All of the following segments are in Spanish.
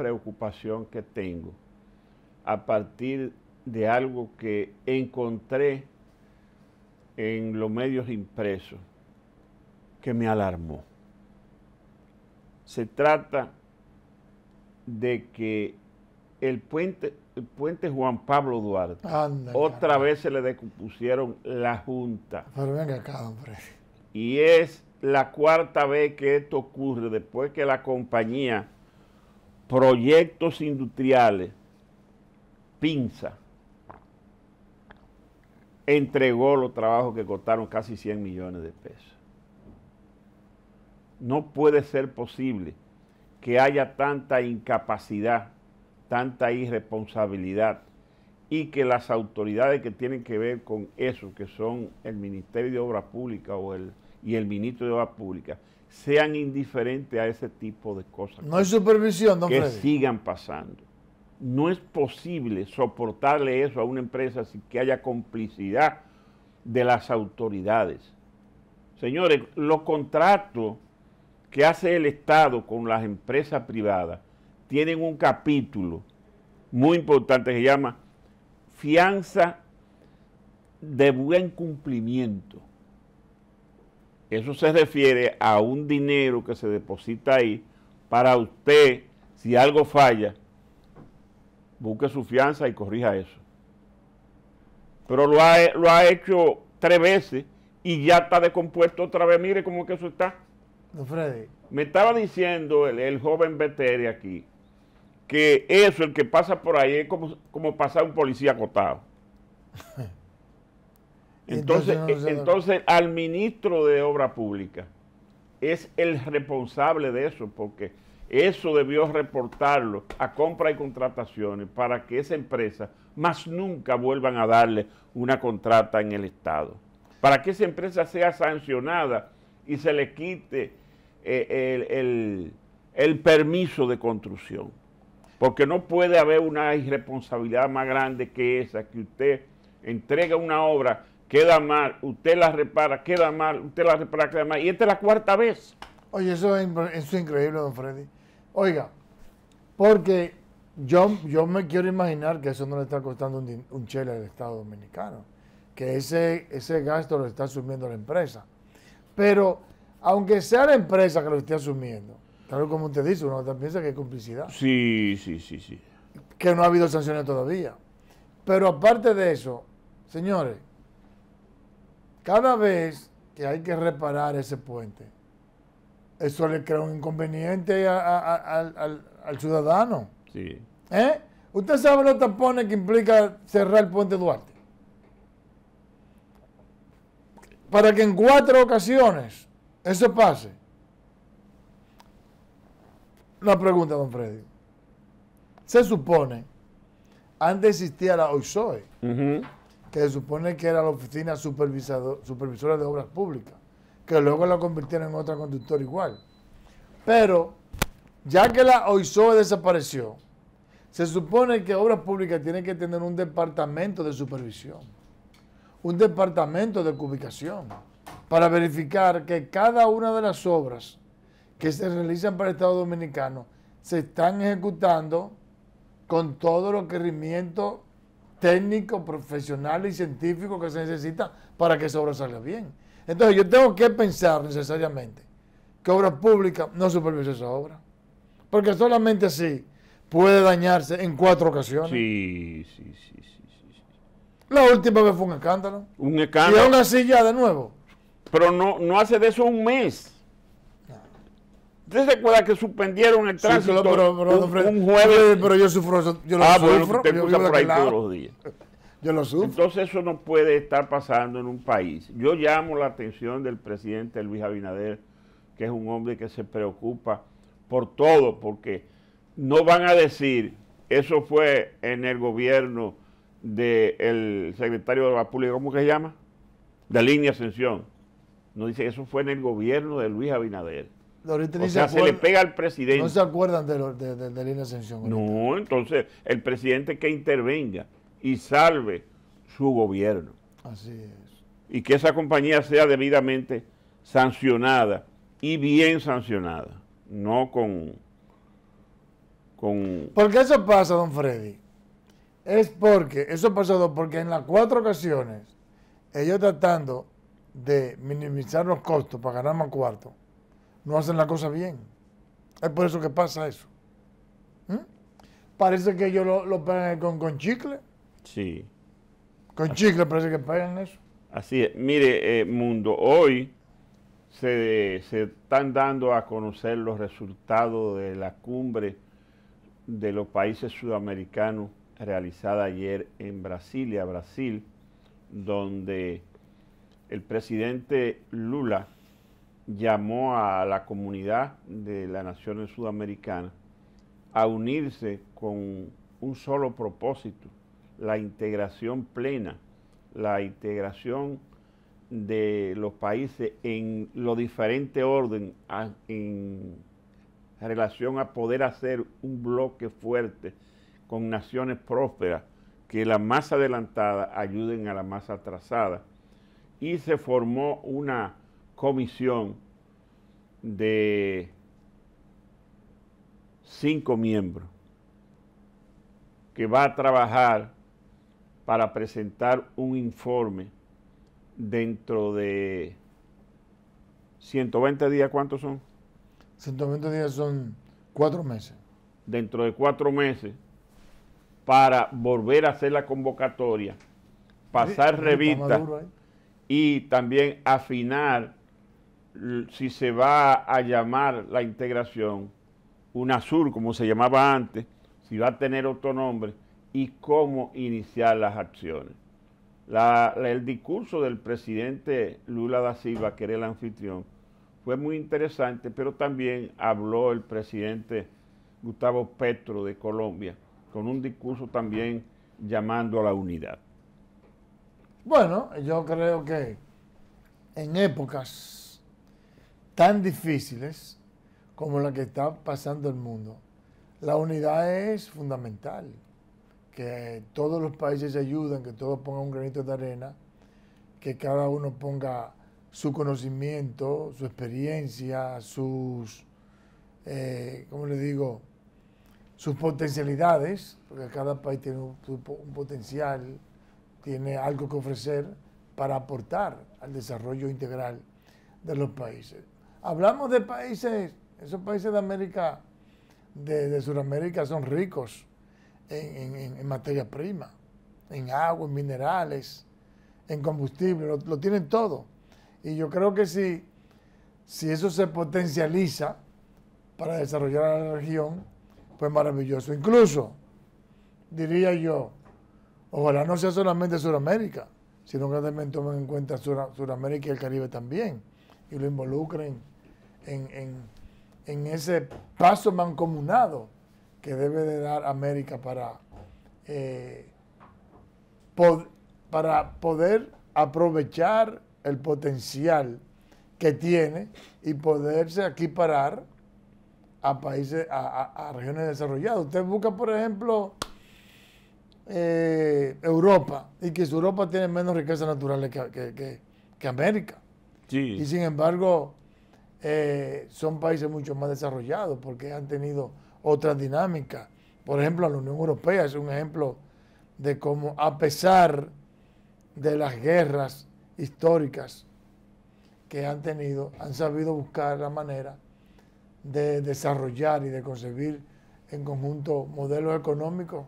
preocupación que tengo a partir de algo que encontré en los medios impresos que me alarmó. Se trata de que el puente, el puente Juan Pablo Duarte, otra vez se le descompusieron la Junta. Pero venga acá, hombre. Y es la cuarta vez que esto ocurre después que la compañía Proyectos Industriales, Pinza, entregó los trabajos que costaron casi 100 millones de pesos. No puede ser posible que haya tanta incapacidad, tanta irresponsabilidad y que las autoridades que tienen que ver con eso, que son el Ministerio de Obras Públicas el, y el Ministro de Obras Públicas, sean indiferentes a ese tipo de cosas. No hay supervisión, don Que sigan pasando. No es posible soportarle eso a una empresa sin que haya complicidad de las autoridades. Señores, los contratos que hace el Estado con las empresas privadas tienen un capítulo muy importante que se llama fianza de buen cumplimiento. Eso se refiere a un dinero que se deposita ahí para usted, si algo falla, busque su fianza y corrija eso. Pero lo ha, lo ha hecho tres veces y ya está descompuesto otra vez. Mire cómo que eso está. Freddy. Me estaba diciendo el, joven Beteri aquí que eso, el que pasa por ahí, es como, como pasar un policía acotado. Entonces, entonces, al ministro de Obra Pública es el responsable de eso, porque eso debió reportarlo a compra y contrataciones para que esa empresa más nunca vuelvan a darle una contrata en el Estado. Para que esa empresa sea sancionada y se le quite eh, el, permiso de construcción. Porque no puede haber una irresponsabilidad más grande que esa, que usted entrega una obra queda mal, usted la repara, queda mal, usted la repara, queda mal. Y esta es la cuarta vez. Oye, eso es, increíble, don Freddy. Oiga, porque yo, yo me quiero imaginar que eso no le está costando un, un chele al Estado Dominicano, que ese, ese gasto lo está asumiendo la empresa. Pero, aunque sea la empresa que lo esté asumiendo, claro, como usted dice, uno piensa que hay complicidad. Sí, sí, sí, sí. Que no ha habido sanciones todavía. Pero aparte de eso, señores, cada vez que hay que reparar ese puente, eso le crea un inconveniente al, ciudadano. Sí. ¿Eh? Usted sabe los tapones que implica cerrar el puente Duarte. Para que en cuatro ocasiones eso pase. Una pregunta, don Freddy. Se supone, antes existía la OISOE que se supone que era la oficina supervisora de obras públicas, que luego la convirtieron en otra conductora igual. Pero, ya que la OISOE desapareció, se supone que Obras Públicas tiene que tener un departamento de supervisión, un departamento de ubicación, para verificar que cada una de las obras que se realizan para el Estado Dominicano se están ejecutando con todos los requerimientos técnico, profesional y científico que se necesita para que esa obra salga bien. Entonces yo tengo que pensar necesariamente que obra pública no supervisa esa obra. Porque solamente así puede dañarse en cuatro ocasiones. Sí, sí, sí, sí. sí, La última vez fue un escándalo. Un escándalo. Y aún así ya de nuevo. Pero no, no hace de eso un mes. ¿Usted se acuerda que suspendieron el tránsito pero, un, jueves? Pero yo sufro eso. Yo lo ah, sufro. Bueno, yo por ahí todos los días. Yo lo sufro. Entonces eso no puede estar pasando en un país. Yo llamo la atención del presidente Luis Abinader, que es un hombre que se preocupa por todo, porque no van a decir, eso fue en el gobierno del secretario de la Pública, ¿cómo que se llama? De Línea Ascensión. No dice, eso fue en el gobierno de Luis Abinader o sea, se, le pega al presidente. No se acuerdan de, de, de, de Ascensión. No, entonces el presidente que intervenga y salve su gobierno. Así es. Y que esa compañía sea debidamente sancionada y bien sancionada, no con, con... ¿Por qué eso pasa, don Freddy? Es porque, eso ha pasado porque en las cuatro ocasiones, ellos tratando de minimizar los costos para ganar más cuarto, no hacen la cosa bien. Es por eso que pasa eso. ¿Mm? Parece que ellos lo, lo pegan con, con chicle. Sí. Con chicle parece que pegan eso. Así es. Mire, eh, Mundo, hoy se, se están dando a conocer los resultados de la cumbre de los países sudamericanos realizada ayer en Brasilia, Brasil, donde el presidente Lula llamó a la comunidad de las naciones sudamericanas a unirse con un solo propósito, la integración plena, la integración de los países en lo diferente orden en relación a poder hacer un bloque fuerte con naciones prósperas que la más adelantada ayuden a la más atrasada. Y se formó una comisión de cinco miembros que va a trabajar para presentar un informe dentro de 120 días, ¿cuántos son? 120 días son cuatro meses. Dentro de cuatro meses, para volver a hacer la convocatoria, pasar revista y también afinar si se va a llamar la integración UNASUR, como se llamaba antes, si va a tener otro nombre y cómo iniciar las acciones. el discurso del presidente Lula da Silva, que era el anfitrión, fue muy interesante, pero también habló el presidente Gustavo Petro de Colombia, con un discurso también llamando a la unidad. Bueno, yo creo que en épocas tan difíciles como la que está pasando el mundo, la unidad es fundamental. Que todos los países se ayuden, que todos pongan un granito de arena, que cada uno ponga su conocimiento, su experiencia, sus, eh, ¿cómo digo? Sus potencialidades, porque cada país tiene un potencial, tiene algo que ofrecer para aportar al desarrollo integral de los países. Hablamos de países, esos países de América, de, Sudamérica son ricos en, materia prima, en agua, en minerales, en combustible, lo, tienen todo. Y yo creo que si, si eso se potencializa para desarrollar a la región, pues maravilloso. Incluso, diría yo, ojalá no sea solamente Sudamérica, sino que también tomen en cuenta Sudamérica y el Caribe también, y lo involucren en, ese paso mancomunado que debe de dar América para, eh, para poder aprovechar el potencial que tiene y poderse equiparar a países, a, a regiones desarrolladas. Usted busca, por ejemplo, eh, Europa y que Europa tiene menos riqueza naturales que, América. Y sin embargo, eh, son países mucho más desarrollados porque han tenido otras dinámicas. Por ejemplo, la Unión Europea es un ejemplo de cómo, a pesar de las guerras históricas que han tenido, han sabido buscar la manera de desarrollar y de concebir en conjunto modelos económicos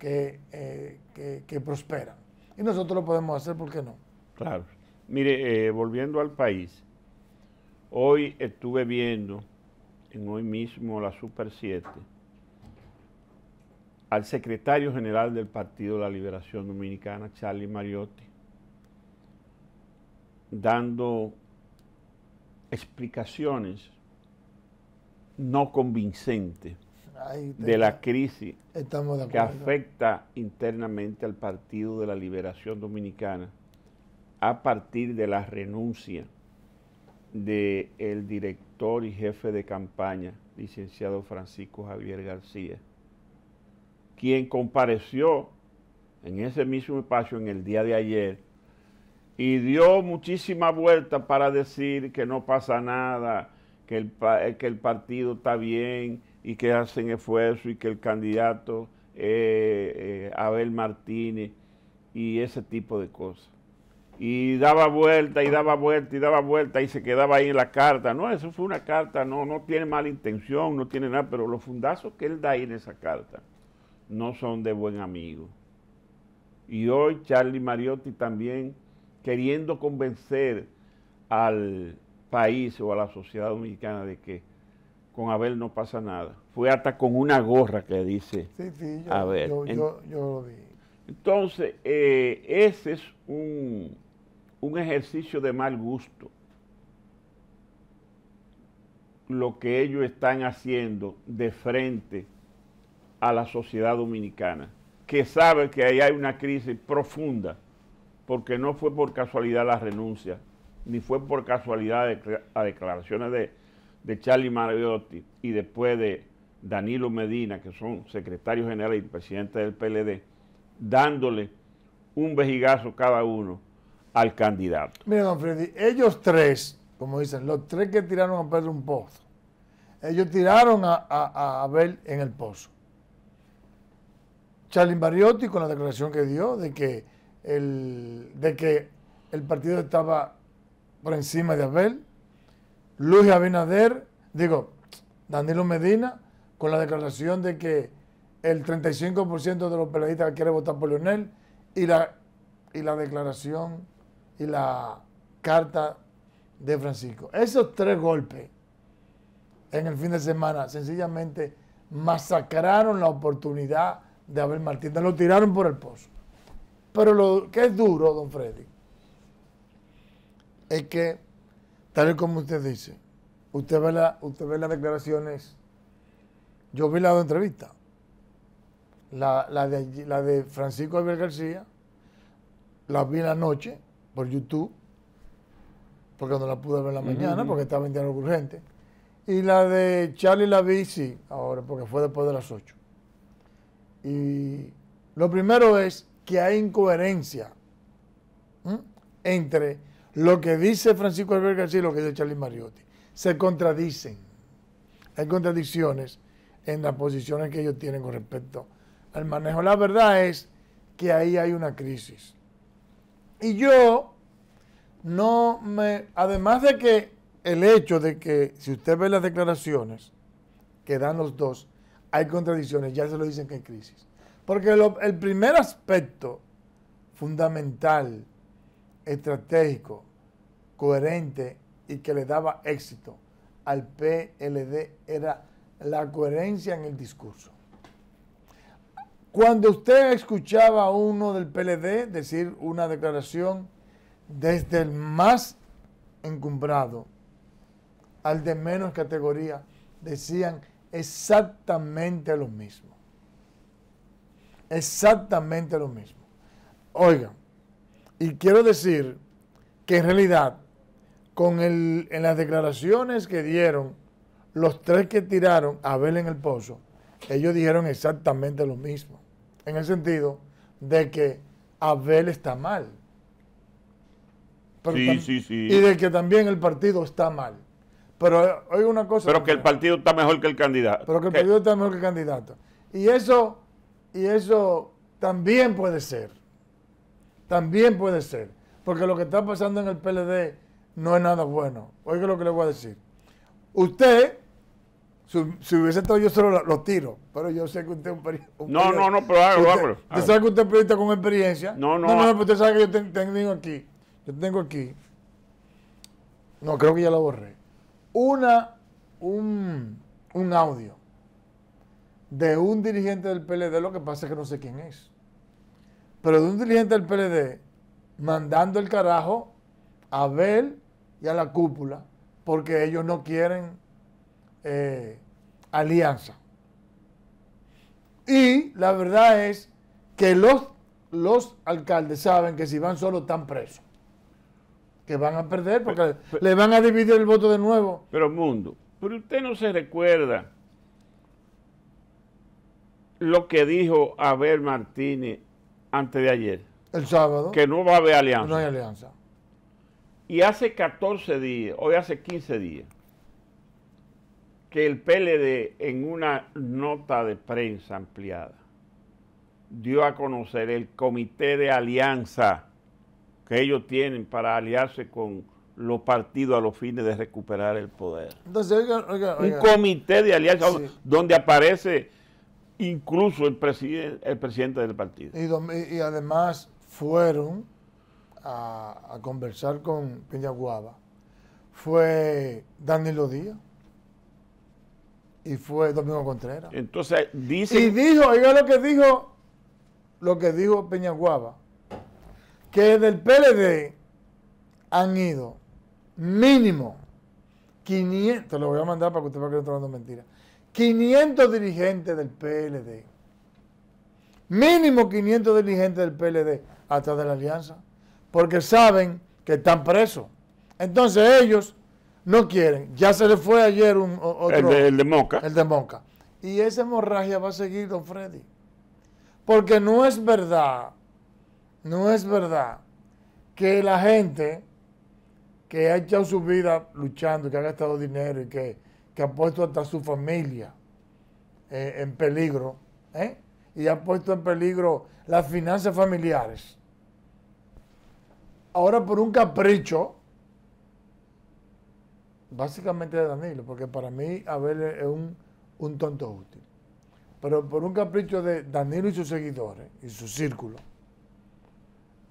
eh, que, prosperan. Y nosotros lo podemos hacer, ¿por qué no? Claro. Mire, eh, volviendo al país, hoy estuve viendo, en hoy mismo la Super 7, al secretario general del Partido de la Liberación Dominicana, Charlie Mariotti, dando explicaciones no convincentes de la crisis que afecta internamente al Partido de la Liberación Dominicana a partir de la renuncia del director y jefe de campaña, licenciado Francisco Javier García, quien compareció en ese mismo espacio en el día de ayer y dio muchísima vuelta para decir que no pasa nada, que el, que el partido está bien, y que hacen esfuerzo y que el candidato eh, Abel Martínez y ese tipo de cosas. Y daba vuelta y daba vuelta y daba vuelta y se quedaba ahí en la carta. No, eso fue una carta, no, no tiene mala intención, no tiene nada, pero los fundazos que él da ahí en esa carta no son de buen amigo. Y hoy Charlie Mariotti también queriendo convencer al país o a la sociedad dominicana de que con Abel no pasa nada. Fue hasta con una gorra que dice sí, sí, yo, Yo, lo vi. Entonces, eh, ese es un, un ejercicio de mal gusto. Lo que ellos están haciendo de frente a la sociedad dominicana, que sabe que ahí hay una crisis profunda, porque no fue por casualidad la renuncia, ni fue por casualidad las declaraciones de, de Charlie Mariotti y después de Danilo Medina, que son secretarios generales y presidente del PLD, dándole un vejigazo cada uno al candidato. Mira, don Freddy, ellos tres, como dicen, los tres que tiraron a Pedro un pozo, ellos tiraron a, Abel en el pozo. Charlie Mariotti con la declaración que dio de que el, de que el partido estaba por encima de Abel. Luis Abinader, digo, Danilo Medina, con la declaración de que el 35% de los periodistas quiere votar por Leonel y la, y la declaración y la carta de Francisco. Esos tres golpes en el fin de semana sencillamente masacraron la oportunidad de Abel Martínez. Lo tiraron por el pozo. Pero lo que es duro, don Freddy, es que, tal como usted dice, usted ve, la, usted ve las declaraciones, yo vi la dos entrevistas, la, la, de, la de Francisco Abel García, la vi en la noche por YouTube, porque no la pude ver en la mañana, porque estaba en diálogo urgente, y la de Charlie la vi, sí, ahora, porque fue después de las 8. Y lo primero es que hay incoherencia entre lo que dice Francisco Alberto García y lo que dice Charlie Mariotti. Se contradicen. Hay contradicciones en las posiciones que ellos tienen con respecto al manejo. La verdad es que ahí hay una crisis. Y yo no me, además de que el hecho de que si usted ve las declaraciones que dan los dos, hay contradicciones, ya se lo dicen que hay crisis. Porque el primer aspecto fundamental, estratégico, coherente y que le daba éxito al PLD era la coherencia en el discurso. Cuando usted escuchaba a uno del PLD decir una declaración desde el más encumbrado al de menos categoría, decían exactamente lo mismo. Exactamente lo mismo. Oigan, y quiero decir que en realidad, con el, en las declaraciones que dieron los tres que tiraron a Abel en el pozo, ellos dijeron exactamente lo mismo. En el sentido de que Abel está mal. sí, sí, sí. Y de que también el partido está mal. Pero oiga una cosa. Pero que el partido está mejor que el candidato. Pero que el partido está mejor que el candidato. Y eso, y eso también puede ser. También puede ser. Porque lo que está pasando en el PLD no es nada bueno. Oiga lo que le voy a decir. Usted, si, hubiese estado yo solo, lo, tiro. Pero yo sé que usted es un, periodista. No, no, no, pero hágalo, hágalo. Usted sabe que usted es periodista con experiencia. No, no. No, no, usted sabe que yo tengo aquí. Yo tengo aquí. No, creo que ya lo borré una, un, audio de un dirigente del PLD, lo que pasa es que no sé quién es, pero de un dirigente del PLD mandando el carajo a Abel y a la cúpula porque ellos no quieren eh, alianza. Y la verdad es que los, los alcaldes saben que si van solos están presos que van a perder porque le van a dividir el voto de nuevo. Pero Mundo, pero usted no se recuerda lo que dijo Abel Martínez antes de ayer. El sábado. Que no va a haber alianza. No hay alianza. Y hace 14 días, hoy hace 15 días, que el PLD en una nota de prensa ampliada dio a conocer el comité de alianza que ellos tienen para aliarse con los partidos a los fines de recuperar el poder. Entonces, oiga, oiga, Un comité de alianza Sí. donde aparece incluso el, preside- el presidente del partido. Y, además fueron a, a conversar con Peñaguaba. Fue Danilo Díaz y fue Domingo Contreras. Entonces Y dice dijo, oiga lo que dijo, lo que dijo Peñaguaba, que del PLD han ido mínimo 500, te lo voy a mandar para que usted vea que no estoy hablando mentira, 500 dirigentes del PLD, mínimo 500 dirigentes del PLD atrás de la alianza, porque saben que están presos. Entonces ellos no quieren, ya se les fue ayer un, otro, el de, el de Moca. el de Monca. Y esa hemorragia va a seguir, don Freddy. Porque no es verdad, no es verdad que la gente que ha echado su vida luchando, que ha gastado dinero y que, que ha puesto hasta su familia eh, en peligro, ¿eh? y ha puesto en peligro las finanzas familiares, ahora por un capricho, básicamente de Danilo, porque para mí Abel es un, un tonto útil. Pero por un capricho de Danilo y sus seguidores y su círculo,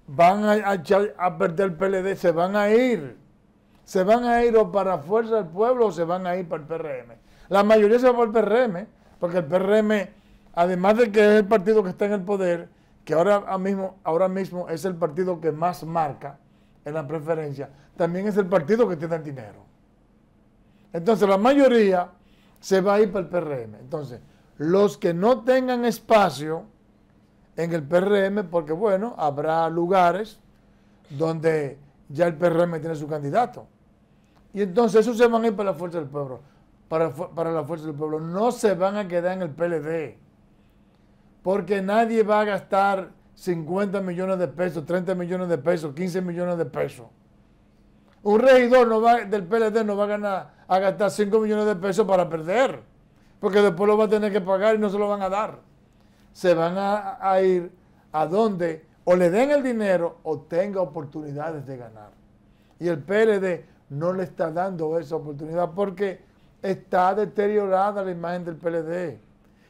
van a, a a perder el PLD, se van a ir. Se van a ir o para Fuerza del Pueblo o se van a ir para el PRM. La mayoría se va para el PRM, porque el PRM, además de que es el partido que está en el poder, que ahora mismo, ahora mismo es el partido que más marca en la preferencia, también es el partido que tiene el dinero. Entonces la mayoría se va a ir para el PRM. Entonces, los que no tengan espacio en el PRM, porque bueno, habrá lugares donde ya el PRM tiene su candidato. Y entonces esos se van a ir para la fuerza del pueblo, para, para la fuerza del pueblo. No se van a quedar en el PLD. Porque nadie va a gastar 50 millones de pesos, 30 millones de pesos, 15 millones de pesos. Un regidor del PLD no va a ganar a gastar 5 millones de pesos para perder, porque después lo va a tener que pagar y no se lo van a dar. Se van a, ir a donde o le den el dinero o tenga oportunidades de ganar. Y el PLD no le está dando esa oportunidad porque está deteriorada la imagen del PLD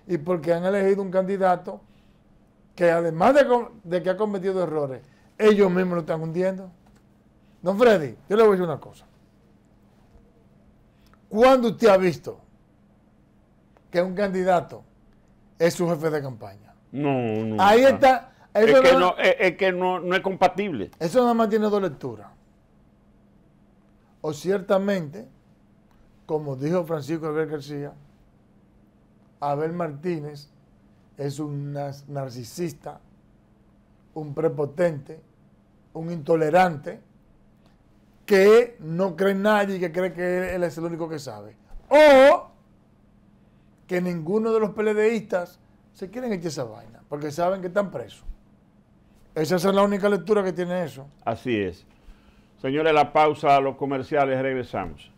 y porque han elegido un candidato que además de que ha cometido errores, ellos mismos lo están hundiendo. Don Freddy, yo le voy a decir una cosa. ¿Cuándo usted ha visto que un candidato es su jefe de campaña? No, no. Ahí está. Es que, no, es, es que no, no es compatible. eso nada más tiene dos lecturas. O ciertamente, como dijo Francisco Abel García, Abel Martínez es un narcisista, un prepotente, un intolerante, que no cree nadie y que cree que él es el único que sabe. O que ninguno de los PLDistas se quieren echar esa vaina, porque saben que están presos. Esa es la única lectura que tiene eso. Así es. Señores, la pausa a los comerciales, regresamos.